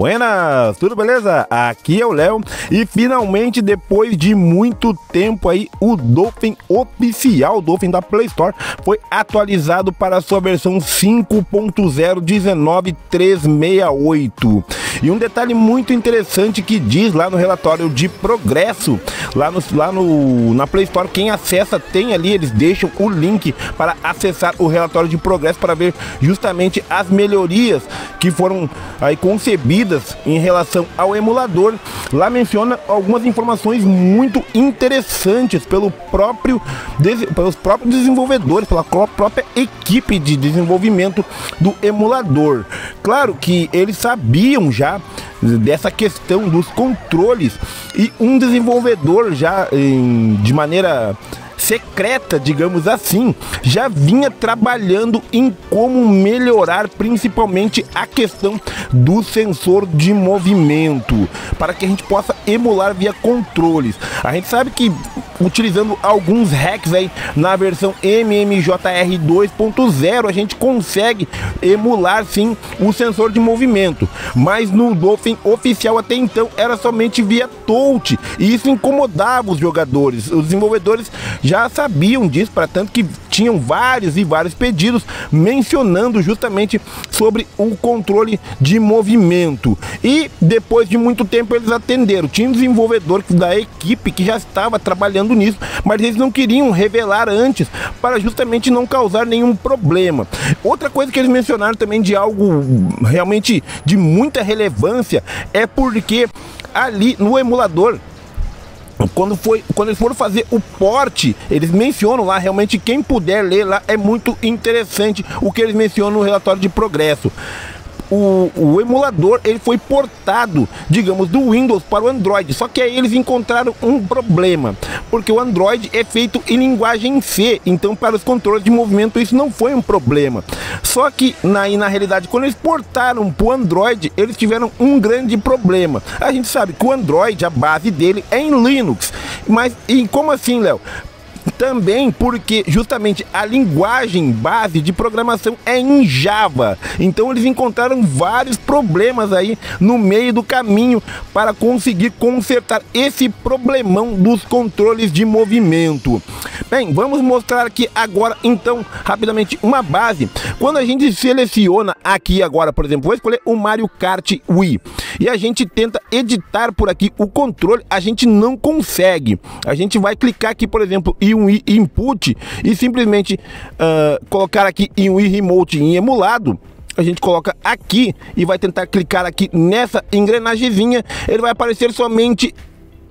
Buenas, tudo beleza? Aqui é o Léo e finalmente depois de muito tempo aí o Dolphin oficial, o Dolphin da Play Store, foi atualizado para a sua versão 5.0.19.368. E um detalhe muito interessante que diz lá no relatório de progresso, lá, no, lá no, na Play Store, quem acessa tem ali, eles deixam o link para acessar o relatório de progresso para ver justamente as melhorias que foram aí concebidas em relação ao emulador. Lá menciona algumas informações muito interessantes pelo próprio, pelos próprios desenvolvedores, pela própria equipe de desenvolvimento do emulador. Claro que eles sabiam já dessa questão dos controles e um desenvolvedor já em, de maneira secreta, digamos assim, já vinha trabalhando em como melhorar principalmente a questão do sensor de movimento, para que a gente possa emular via controles. A gente sabe que utilizando alguns hacks aí na versão MMJR 2.0, a gente consegue emular sim o sensor de movimento, mas no Dolphin oficial até então era somente via touch, e isso incomodava os jogadores. Os desenvolvedores já sabiam disso, para tanto que tinham vários e vários pedidos mencionando justamente sobre o controle de movimento. E depois de muito tempo eles atenderam. Tinha um desenvolvedor da equipe que já estava trabalhando nisso, mas eles não queriam revelar antes para justamente não causar nenhum problema. Outra coisa que eles mencionaram também de algo realmente de muita relevância é porque ali no emulador quando foi quando eles foram fazer o porte, eles mencionam lá realmente quem puder ler lá é muito interessante o que eles mencionam no relatório de progresso o, o emulador ele foi portado, digamos, do Windows para o Android. Só que aí eles encontraram um problema, porque o Android é feito em linguagem C, então para os controles de movimento isso não foi um problema. Só que na, na realidade, quando eles portaram para o Android, eles tiveram um grande problema. A gente sabe que o Android, a base dele é em Linux. Mas e como assim, Léo? Também porque justamente a linguagem base de programação é em Java. Então eles encontraram vários problemas aí no meio do caminho para conseguir consertar esse problemão dos controles de movimento. Bem, vamos mostrar aqui agora então rapidamente uma base. Quando a gente seleciona aqui agora, por exemplo, vou escolher o Mario Kart Wii e a gente tenta editar por aqui o controle, a gente não consegue. A gente vai clicar aqui, por exemplo, um input e simplesmente uh, colocar aqui em Wii Remote em emulado a gente coloca aqui e vai tentar clicar aqui nessa engrenagemzinha, ele vai aparecer somente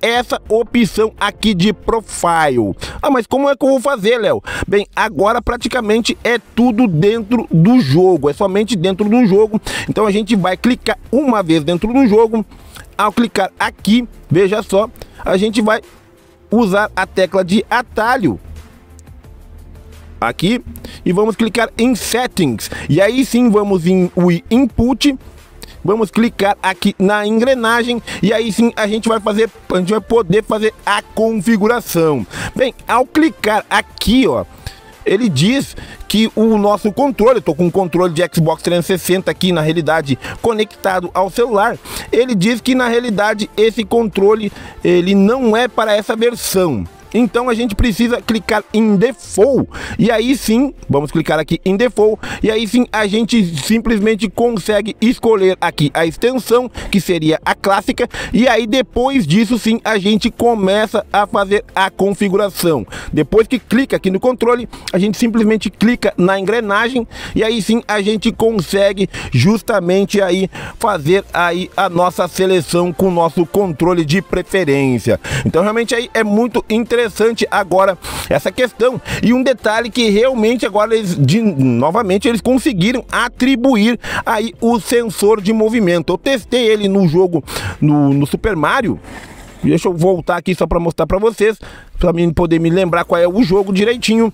essa opção aqui de profile. Ah, mas como é que eu vou fazer, Léo? Bem, agora praticamente é tudo dentro do jogo, é somente dentro do jogo. Então a gente vai clicar uma vez dentro do jogo. Ao clicar aqui, veja só, a gente vai usar a tecla de atalho. Aqui e vamos clicar em settings. E aí sim vamos em o input vamos clicar aqui na engrenagem e aí sim a gente vai fazer a gente vai poder fazer a configuração. Bem ao clicar aqui ó ele diz que o nosso controle, estou com um controle de Xbox 360 aqui na realidade conectado ao celular, ele diz que na realidade esse controle ele não é para essa versão. Então a gente precisa clicar em default e aí sim, vamos clicar aqui em default e aí sim a gente simplesmente consegue escolher aqui a extensão que seria a clássica e aí depois disso sim a gente começa a fazer a configuração. Depois que clica aqui no controle, a gente simplesmente clica na engrenagem e aí sim a gente consegue justamente aí fazer aí a nossa seleção com o nosso controle de preferência. Então realmente aí é muito interessante interessante agora essa questão. E um detalhe que realmente agora eles, de, novamente, eles conseguiram atribuir aí o sensor de movimento. Eu testei ele no jogo, no, no Super Mario. Deixa eu voltar aqui só para mostrar para vocês, para mim poder me lembrar qual é o jogo direitinho.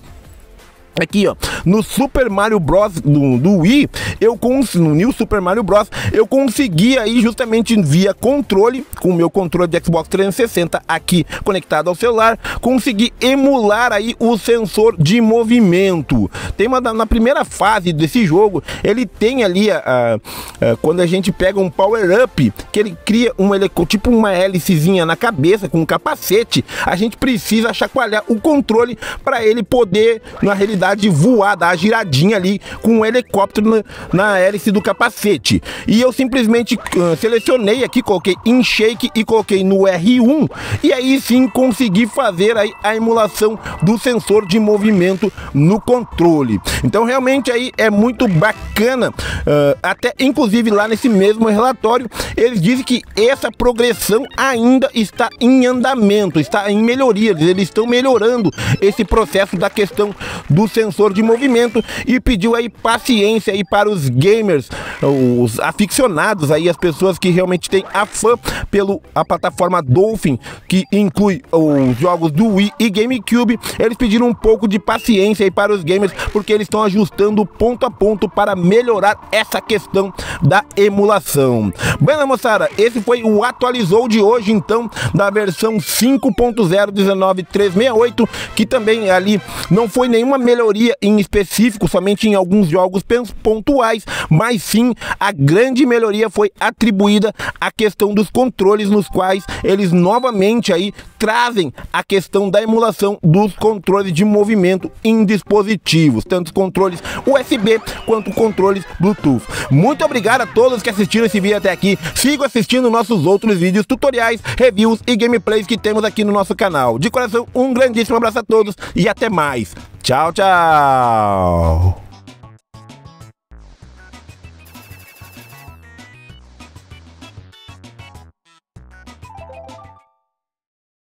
Aqui, ó, no Super Mario Bros. do, do Wii, eu no New Super Mario Bros. eu consegui aí justamente via controle, com o meu controle de Xbox 360 aqui conectado ao celular, consegui emular aí o sensor de movimento. Tem uma na primeira fase desse jogo, ele tem ali a, a, a quando a gente pega um power up, que ele cria um tipo uma hélicezinha na cabeça com um capacete, a gente precisa chacoalhar o controle para ele poder na realidade de voar, dar a giradinha ali com um helicóptero na, na hélice do capacete. E eu simplesmente uh, selecionei aqui, coloquei em shake e coloquei no R1 e aí sim consegui fazer aí a emulação do sensor de movimento no controle. Então realmente aí é muito bacana, uh, até inclusive lá nesse mesmo relatório eles dizem que essa progressão ainda está em andamento, está em melhoria, eles estão melhorando esse processo da questão do sensor de movimento e pediu aí paciência aí para os gamers, os aficionados aí, as pessoas que realmente têm a fã pelo a plataforma Dolphin, que inclui os jogos do Wii e GameCube. Eles pediram um pouco de paciência aí para os gamers, porque eles estão ajustando ponto a ponto para melhorar essa questão da emulação. Bem, moçada, esse foi o atualizou de hoje, então, da versão 5.0.19.368, que também ali não foi nenhuma melhoria em específico, somente em alguns jogos pontuais, mas sim a grande melhoria foi atribuída à questão dos controles nos quais eles novamente aí trazem a questão da emulação dos controles de movimento em dispositivos, tanto controles USB quanto controles Bluetooth. Muito obrigado a todos que assistiram esse vídeo até aqui. Sigam assistindo nossos outros vídeos, tutoriais, reviews e gameplays que temos aqui no nosso canal. De coração, um grandíssimo abraço a todos e até mais. Tchau, tchau.